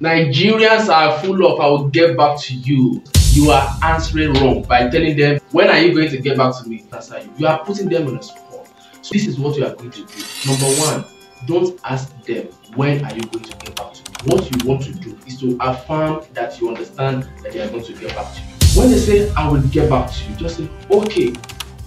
Nigerians are full of I will get back to you. You are answering wrong by telling them when are you going to get back to me? That's how you, you are putting them on a spot. So this is what you are going to do. Number one, don't ask them when are you going to get back to me. What you want to do is to affirm that you understand that they are going to get back to you. When they say I will get back to you, just say okay,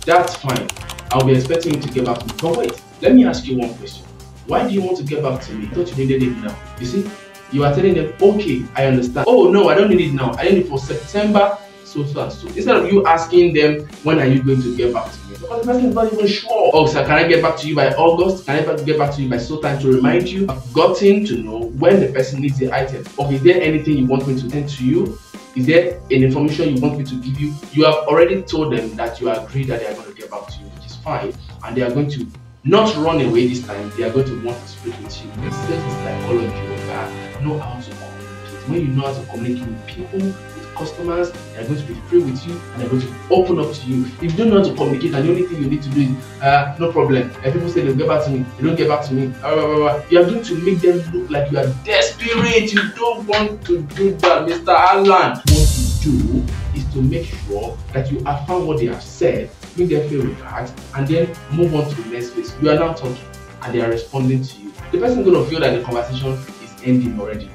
that's fine. I'll be expecting you to get back to me. But wait, let me ask you one question. Why do you want to get back to me? Thought you needed it now. You see, you are telling them, okay, I understand. Oh no, I don't need it now. I need it for September, so so so. Instead of you asking them, when are you going to get back to me? Because the person is not even sure. Oh, sir, can I get back to you by August? Can I get back to you by so time to remind you? I've gotten to know when the person needs the item. Okay, is there anything you want me to send to you? Is there any information you want me to give you? You have already told them that you agree that they are going to get back to you, which is fine, and they are going to not run away this time. They are going to want to speak with you. It's just psychology of that. Know how to communicate. When you know how to communicate with people, with customers, they are going to be free with you and they're going to open up to you. If you don't know how to communicate and the only thing you need to do is, uh, no problem. And people say they'll get back to me, they don't get back to me. Uh, you are going to make them look like you are desperate. You don't want to do that, Mr. Alan. What you do is to make sure that you affirm what they have said, make them feel relaxed, and then move on to the next phase. You are now talking and they are responding to you. The person is going to feel that the conversation is ending already.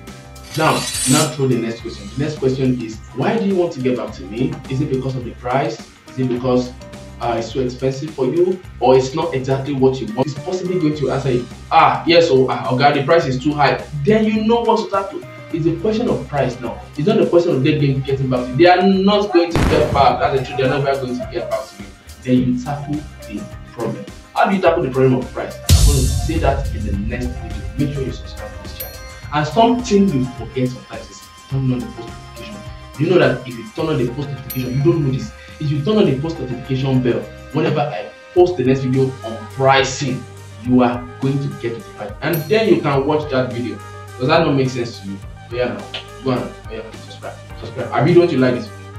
Now, now through the next question. The next question is, why do you want to get back to me? Is it because of the price? Is it because uh, it's too expensive for you? Or it's not exactly what you want? It's possibly going to answer ah, yes, oh, ah, okay, the price is too high. Then you know what to tackle. It's a question of price now. It's not a question of them getting, back to you. They are not going to get back. That's the truth. They are never going to get back to you. Then you tackle the problem. How do you tackle the problem of price? I'm going to say that in the next video. Make sure you subscribe to this channel. And something you forget sometimes is turning on the post notification. You know that if you turn on the post notification, you don't know this. If you turn on the post notification bell, whenever I post the next video on pricing, you are going to get notified. And then you can watch that video. Does that not make sense to you? Yeah, go on, yeah, subscribe. Subscribe. I want you like this video.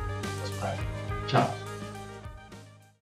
Subscribe. Ciao.